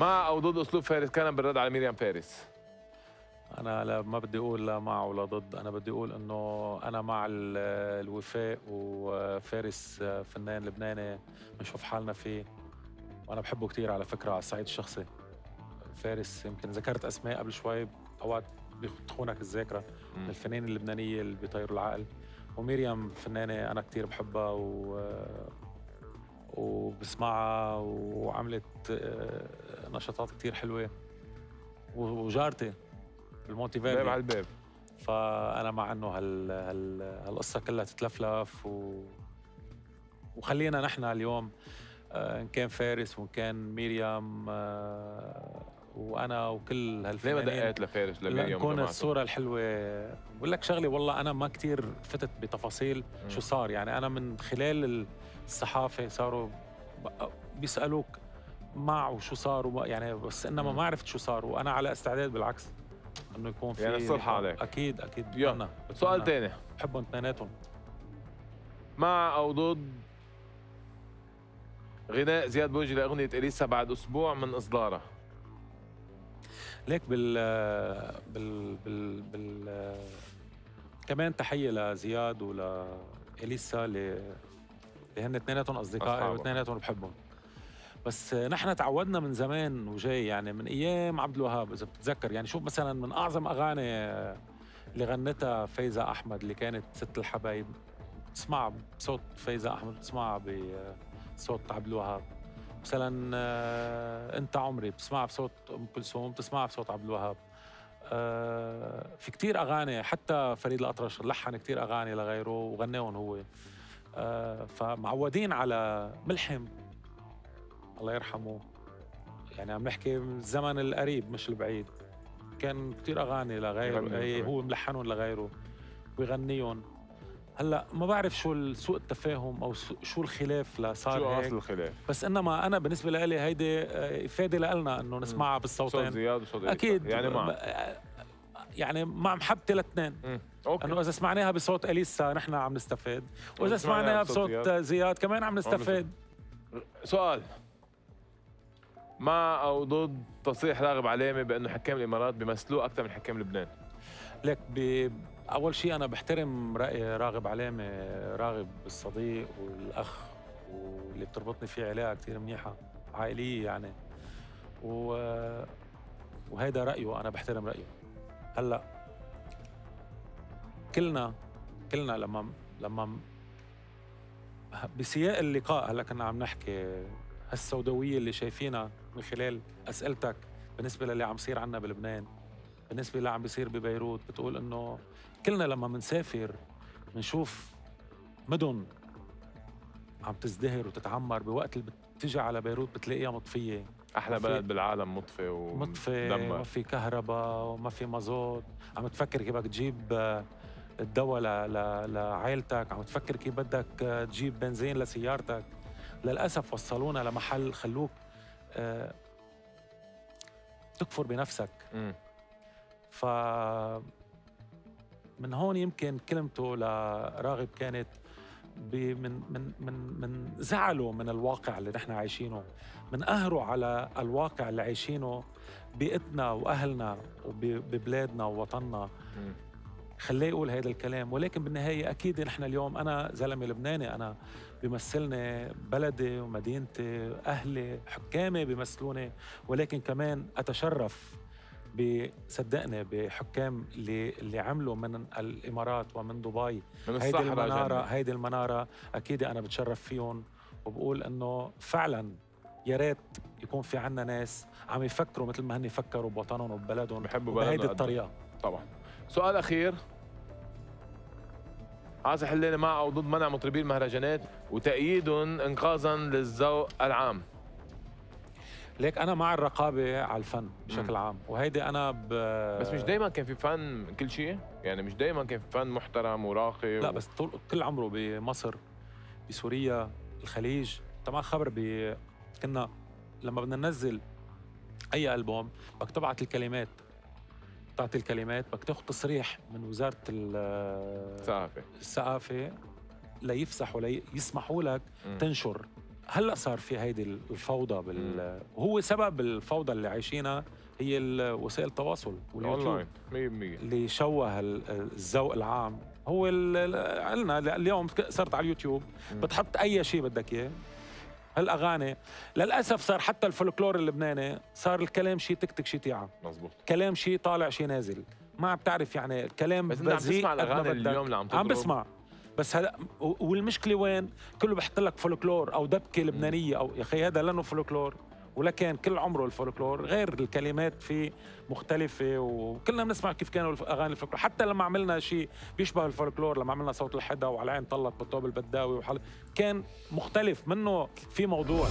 مع أو ضد أسلوب فارس كان بالرد على مريم فارس. أنا لا ما بدي أقول لا مع ولا ضد. أنا بدي أقول إنه أنا مع ال- الوفاء وفارس فنان لبناني بنشوف حالنا فيه. وأنا بحبه كثير على فكرة على الصعيد الشخصي. فارس يمكن ذكرت أسماء قبل شوي أوقات بتخونك الذاكرة من الفنانين اللبنانية اللي بيطيروا العقل. ومريم فنانة أنا كثير بحبها و وبسمعها وعملت آه، نشاطات كثير حلوة. وجارتي بالمونتي باب على الباب. فأنا مع إنه هال... هال... هالقصة كلها تتلفلف و... وخلينا نحن اليوم آه، إن كان فارس وإن كان مريم آه، وأنا وكل ليه ما هالفنانين دقيت لفارس وجماعته؟ الصورة الحلوة بقول لك شغلة والله أنا ما كتير فتت بتفاصيل مم. شو صار يعني أنا من خلال الصحافة صاروا ب- بيسألوك مع وشو صار وما يعني بس إنما مم. ما عرفت شو صار وأنا على استعداد بالعكس إنه يكون في يعني الصلح عليك. أكيد أكيد يلا. بتمنى سؤال. تاني بحبهم اثنيناتهم مع أو ضد غناء زياد بوجي لأغنية إليسا بعد أسبوع من اصدارها ليك بال بال بال, بال كمان تحية لزياد ولإليسا اللي اللي هن اثنيناتهم أصحابك. واثنيناتهم بحبهم. بس نحن تعودنا من زمان وجاي يعني من أيام عبد الوهاب إذا بتتذكر. يعني شوف مثلا من أعظم أغاني اللي غنتها فايزة أحمد اللي كانت ست الحبايب؟ تسمعها بصوت فايزة أحمد بتسمعها بصوت عبد الوهاب. مثلا آه، أنت عمري بتسمعها بصوت أم كلثوم بتسمعها بصوت عبد الوهاب. آه، في كتير أغاني حتى فريد الأطرش لحن كتير أغاني لغيره وغناهم هو. آه، فمعودين على ملحم. الله يرحمه. يعني عم نحكي من الزمن القريب مش البعيد. كان كتير أغاني لغيره كمان. هو ملحنهم لغيره. ويغنيهم هلأ ما بعرف شو سوء التفاهم أو شو الخلاف لصار شو أصل الخلاف؟ بس إنما أنا بالنسبة لي هيدي آه، إفادة لنا إنه نسمعها صوت بالصوتين. زياد وصوت. أكيد. يعني مع آه، يعني مع محبتي. أوكي. إنه إذا سمعناها بصوت أليسا نحن عم نستفاد وإذا سمعناها بصوت زياد. كمان عم نستفاد سؤال. مع أو ضد تصريح راغب علامة بأنه حكام الإمارات بيمثلوه أكثر من حكام لبنان. لك ب... أول شيء أنا بحترم رأي راغب علامة راغب الصديق والأخ واللي بتربطني فيه علاقة كثير منيحة عائليه يعني. و... وهيدا رأيه أنا بحترم رأيه. هلأ كلنا كلنا لما لما بسياق اللقاء هلأ كنا عم نحكي هالسوداويه اللي شايفينها من خلال أسئلتك بالنسبة للي عم يصير عنا بلبنان بالنسبة للي عم بيصير ببيروت بتقول إنه كلنا لما بنسافر بنشوف مدن عم تزدهر وتتعمر بوقت اللي بتجي على بيروت بتلاقيها مطفية. أحلى بلد بالعالم مطفي و مطفي دمر. ما في كهرباء وما في مازوت. عم تفكر كيف بدك تجيب الدواء لعائلتك عم تفكر كيف بدك تجيب بنزين لسيارتك. للأسف وصلونا لمحل خلوك آه، تكفر بنفسك مم. ف من هون يمكن كلمته لراغب كانت من من من من زعله من الواقع اللي نحن عايشينه من قهره على الواقع اللي عايشينه بيئتنا وأهلنا وببلادنا ووطننا. خليه يقول هذا الكلام. ولكن بالنهاية أكيد نحن اليوم أنا زلمة لبناني أنا بيمثلني بلدي ومدينتي أهلي حكامي بيمثلوني. ولكن كمان أتشرف بصدقني بحكام اللي اللي عملوا من الإمارات ومن دبي. من هيدي المنارة جنة. هيدي المنارة أكيد أنا بتشرف فيهم وبقول إنه فعلا يا ريت يكون في عنا ناس عم يفكروا مثل ما هن فكروا بوطنهم وببلدهم بحبوا بهيدي بلدهم الطريقة. طبعا. سؤال أخير. لنا مع أو ضد منع مطربي المهرجانات وتأييدهم انقاذا للذوق العام. ليك أنا مع الرقابة على الفن مم. بشكل عام وهيدي أنا ب... بس مش دايما كان في فن كل شيء؟ يعني مش دايما كان في فن محترم وراقي لا و... بس طول كل عمره بمصر بسوريا الخليج. طبعا خبر ب كنا لما بدنا ننزل أي ألبوم بدك تبعت الكلمات تعطي الكلمات بدك تاخذ تصريح من وزارة ال- ثقافة الثقافة ليفسحوا ليسمحوا لك مم. تنشر. هلأ صار في هيدي الفوضى بال هو سبب الفوضى اللي عايشينها هي وسائل التواصل واليوتيوب. أونلاين 100% اللي شوه ال- الذوق العام. هو قلنا اليوم صرت على اليوتيوب. بتحط أي شيء بدك إياه. هالأغاني. للأسف صار حتى الفولكلور اللبناني صار الكلام شيء تكتك شيء تيعة. مزبوط كلام شيء طالع شيء نازل. ما عم بتعرف يعني الكلام بس انت عم تسمع الأغاني. اليوم اللي عم تضرب. عم بسمع. بس هلا والمشكلة وين؟ كله بحط لك فولكلور أو دبكة لبنانية أو يا أخي هذا لأنه فولكلور. ولكن كل عمره الفولكلور غير الكلمات فيه مختلفة وكلنا بنسمع كيف كانوا أغاني الفولكلور. حتى لما عملنا شيء بيشبه الفولكلور لما عملنا صوت الحدا وعلى عين طلق بالطوب البداوي وحل... كان مختلف منه في موضوع.